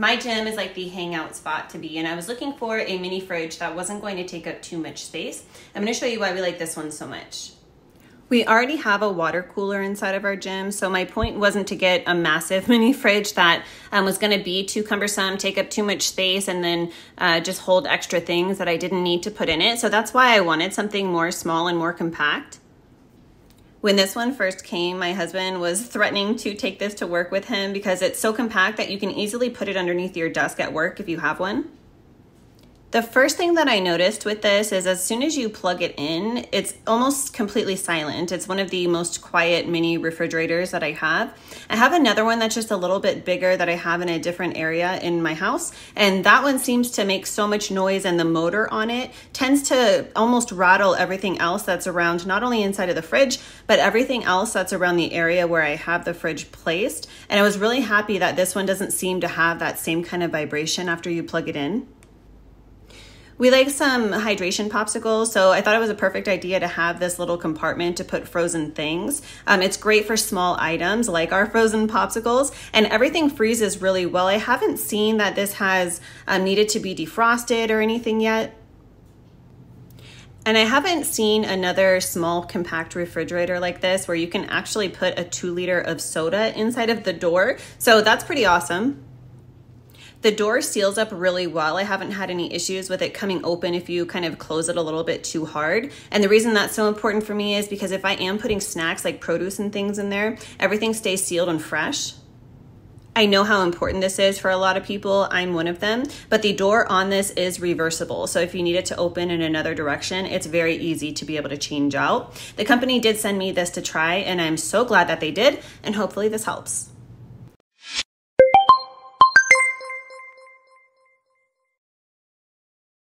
My gym is like the hangout spot to be, and I was looking for a mini fridge that wasn't going to take up too much space. I'm gonna show you why we like this one so much. We already have a water cooler inside of our gym, so my point wasn't to get a massive mini fridge that um, was going to be too cumbersome, take up too much space, and then uh, just hold extra things that I didn't need to put in it. So that's why I wanted something more small and more compact. When this one first came, my husband was threatening to take this to work with him because it's so compact that you can easily put it underneath your desk at work if you have one. The first thing that I noticed with this is as soon as you plug it in, it's almost completely silent. It's one of the most quiet mini refrigerators that I have. I have another one that's just a little bit bigger that I have in a different area in my house. And that one seems to make so much noise and the motor on it tends to almost rattle everything else that's around, not only inside of the fridge, but everything else that's around the area where I have the fridge placed. And I was really happy that this one doesn't seem to have that same kind of vibration after you plug it in. We like some hydration popsicles, so I thought it was a perfect idea to have this little compartment to put frozen things. Um, it's great for small items like our frozen popsicles, and everything freezes really well. I haven't seen that this has um, needed to be defrosted or anything yet. And I haven't seen another small compact refrigerator like this where you can actually put a two liter of soda inside of the door. So that's pretty awesome. The door seals up really well. I haven't had any issues with it coming open if you kind of close it a little bit too hard. And the reason that's so important for me is because if I am putting snacks like produce and things in there, everything stays sealed and fresh. I know how important this is for a lot of people. I'm one of them, but the door on this is reversible. So if you need it to open in another direction, it's very easy to be able to change out. The company did send me this to try, and I'm so glad that they did, and hopefully this helps.